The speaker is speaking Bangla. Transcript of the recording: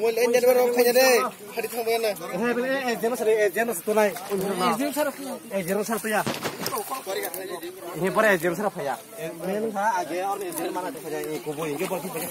মই লেন জানিব ৰব খাই দে খালি থাম না হে বলে এ জেন সর এ জেন সর তো নাই এ জেন সর এ জেন সর তো ইয়া হে পরে এ জেন সর ফায়া মেন খা আগে আর এ জেন মানা দেখা যায় এ কোবো ইনকে বলতে